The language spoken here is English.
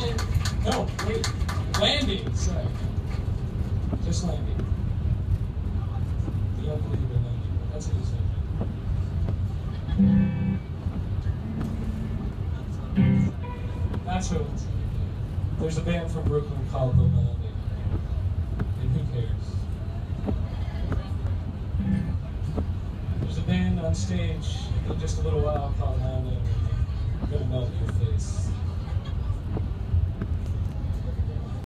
land. No, wait. Landing. Sorry. Just landing. The unbelievable landing. That's what he said. That's who. it's- There's a band from Brooklyn called The Landing. And who cares? There's a band on stage in just a little while called Landing. Gonna melt your face.